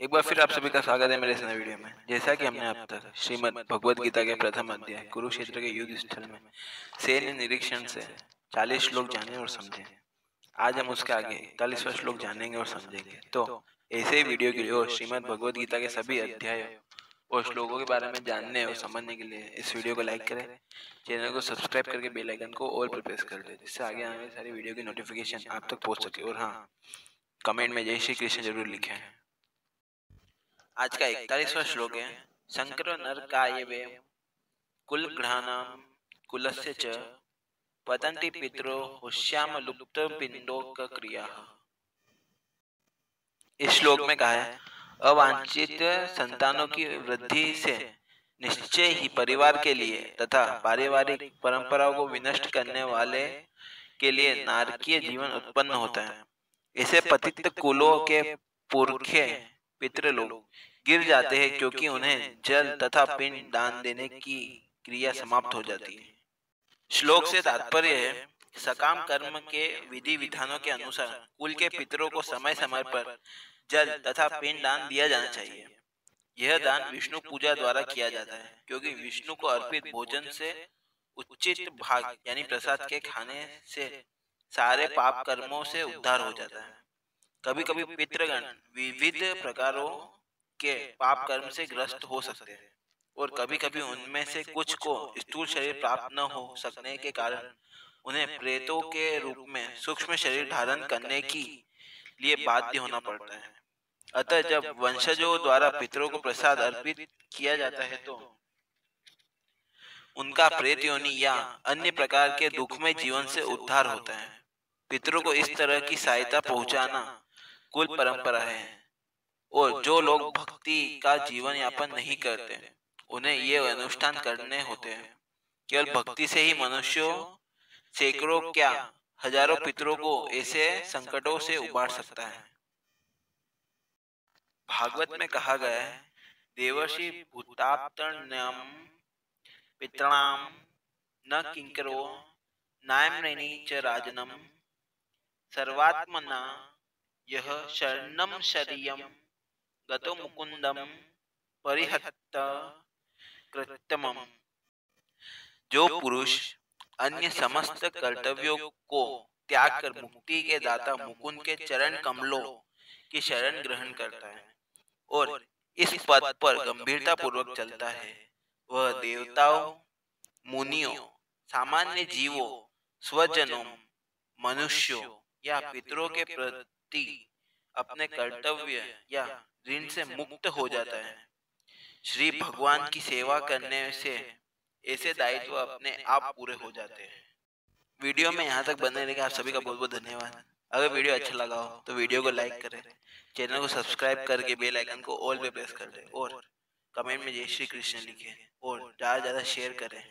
एक बार फिर आप सभी का स्वागत है मेरे इस नए वीडियो में। जैसा कि हमने अब तक श्रीमद् भगवद गीता के प्रथम अध्याय, कुरुक्षेत्र के युद्ध स्थल में सैन्य निरीक्षण से 40 श्लोक जाने और समझे। आज हम उसके आगे इकतालीसवा श्लोक जानेंगे और समझेंगे। तो ऐसे ही वीडियो के लिए और श्रीमद् भगवद गीता के सभी अध्याय और श्लोकों के बारे में जानने और समझने के लिए इस वीडियो को लाइक करें, चैनल को सब्सक्राइब करके बेल आइकन को पर प्रेस कर दें, जिससे आगे आने वाली सारी वीडियो की नोटिफिकेशन आप तक पहुँच सके। और हाँ कमेंट में जय श्री कृष्ण ज़रूर लिखें। आज का इकतालीसवा श्लोक है, शंकर नर काय कुल ग्रहणाम कुलस्य च पतंति पितरो हुश्याम लुप्त पिंडो क्रिया। इस श्लोक में कहा है, अवांछित संतानों की वृद्धि से, निश्चय ही परिवार के लिए तथा पारिवारिक परंपराओं को विनष्ट करने वाले के लिए नारकीय जीवन उत्पन्न होता है। इसे पतित कुलों के पुरखे पितृ लोग गिर जाते हैं क्योंकि उन्हें जल तथा पिंड दान देने की क्रिया समाप्त हो जाती है। श्लोक से तात्पर्य है, सकाम कर्म के विधि विधानों के अनुसार कुल के पितरों को समय समय पर जल तथा पिंड दान दिया जाना चाहिए। यह दान विष्णु पूजा द्वारा किया जाता है, क्योंकि विष्णु को अर्पित भोजन से उचित भाग, यानी प्रसाद के खाने से सारे पाप कर्मों से उद्धार हो जाता है। कभी कभी पितृगण विविध प्रकारों के पाप कर्म से ग्रस्त हो सकते हैं। और कभी कभी उनमें से कुछ को स्थूल शरीर प्राप्त न हो सकने के कारण उन्हें प्रेतों के रूप में सूक्ष्म शरीर धारण करने की लिए बाध्य होना पड़ता है। अतः जब वंशजों द्वारा पितरों को प्रसाद अर्पित किया जाता है तो उनका प्रेत योनि या अन्य प्रकार के दुखमय जीवन से उद्धार होता है। पितरों को इस तरह की सहायता पहुंचाना कुल परंपरा है और जो लोग भक्ति का जीवन यापन नहीं करते उन्हें ये अनुष्ठान करने होते हैं। केवल भक्ति से ही मनुष्यों सैकड़ों क्या हज़ारों पितरों को ऐसे संकटों से उबार सकता है। भागवत में कहा गया है देवर्षि भूताप्तण्यम पितृणाम न किंकरो नायम च राजनम। सर्वात्मना यह शरणम शरीयम। गतो मुकुंदम परिहत्त जो पुरुष अन्य समस्त कर्तव्यों को त्याग कर मुक्ति के दाता मुकुंद के चरण कमलों की शरण ग्रहण करता है। और इस पद पर गंभीरता पूर्वक चलता है। वह देवताओं मुनियों सामान्य जीवों स्वजनों मनुष्यों या पितरों के प्रति अपने कर्तव्य या ऋण से मुक्त हो जाता है। श्री भगवान की सेवा करने से ऐसे दायित्व अपने आप पूरे हो जाते हैं। वीडियो में यहाँ तक बनने के आप सभी का बहुत बहुत धन्यवाद। अगर वीडियो अच्छा लगा हो तो वीडियो को लाइक करें। चैनल को सब्सक्राइब करके बेल आइकन को ऑल पे प्रेस कर दें और कमेंट में जय श्री कृष्ण लिखें और ज़्यादा ज़्यादा शेयर करें।